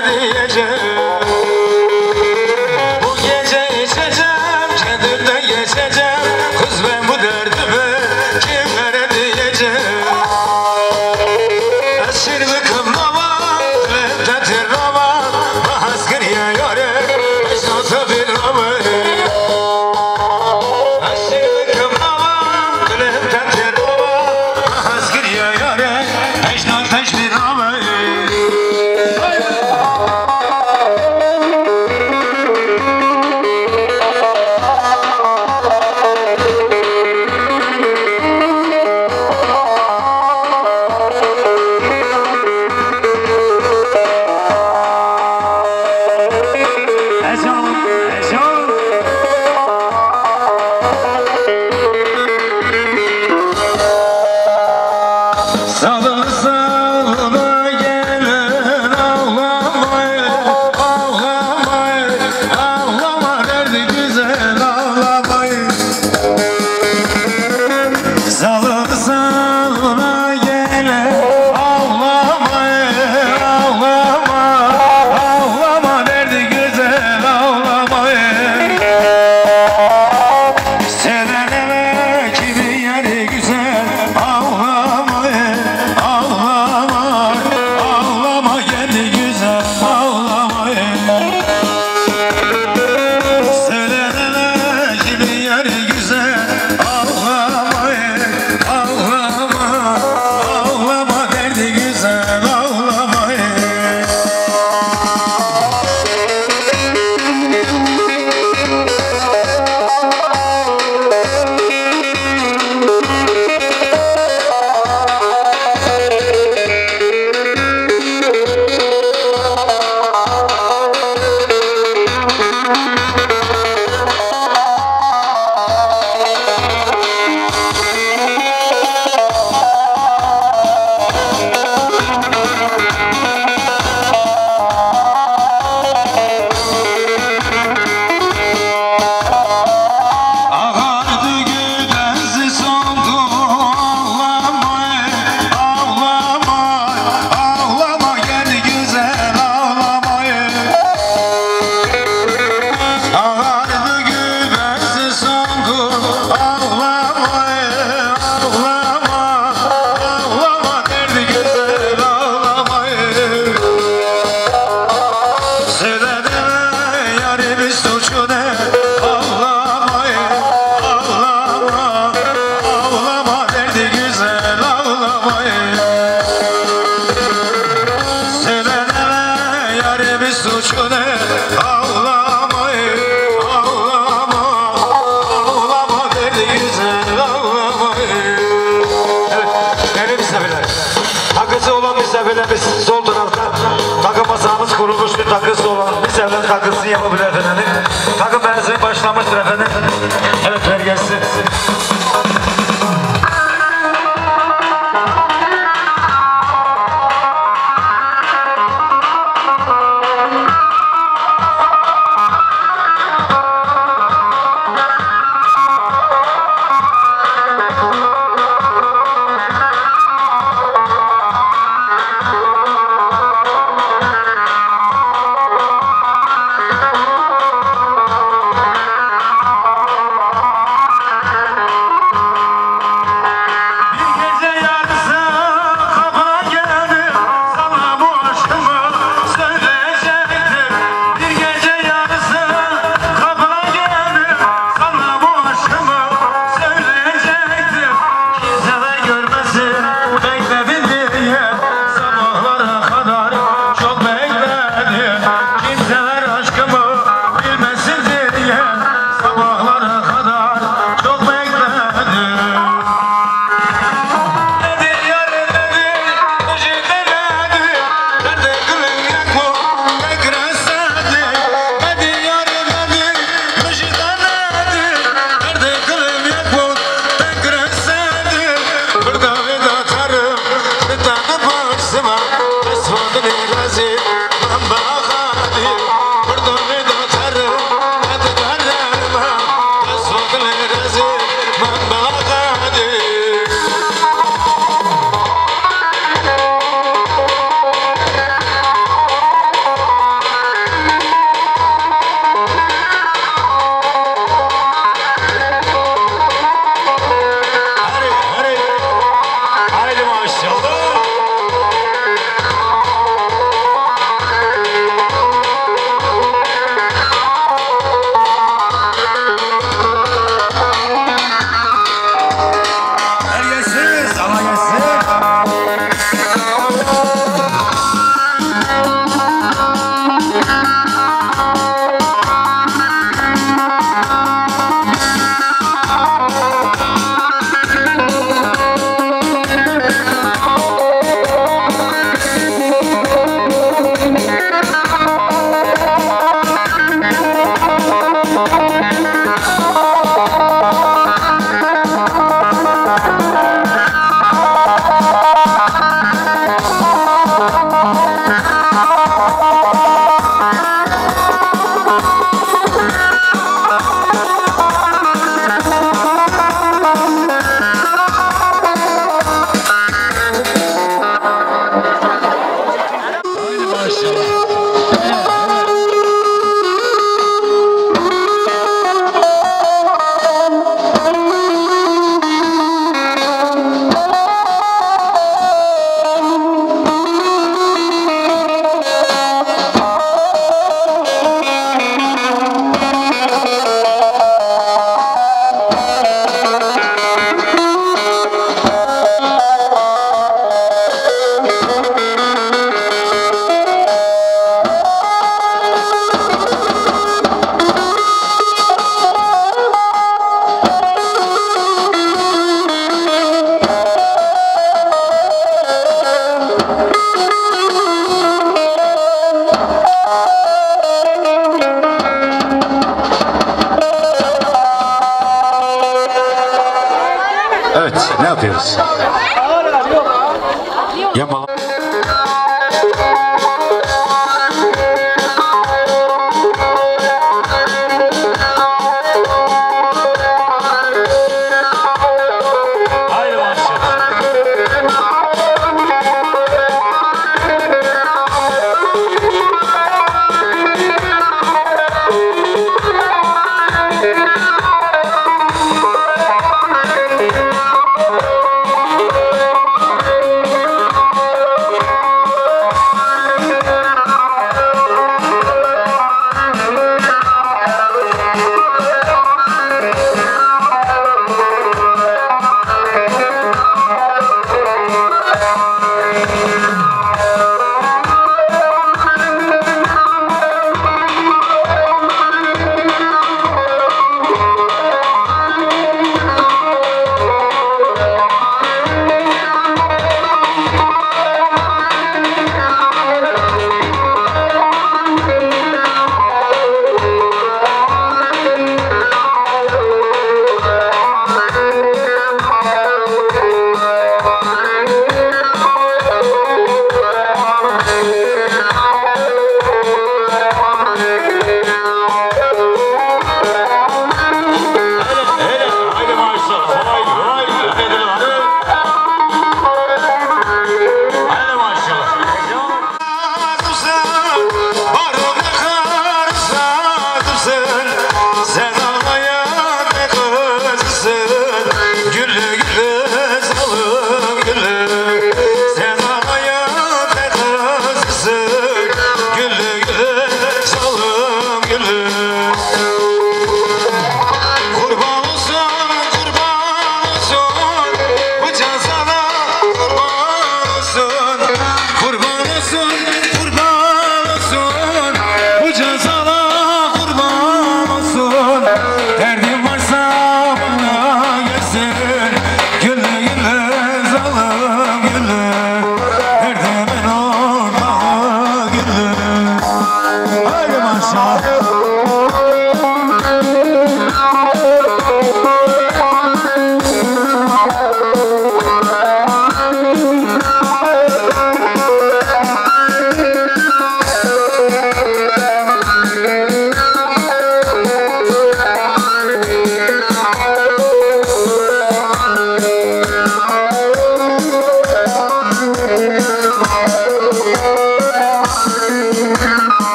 seveceğim Now the sun. Yeah.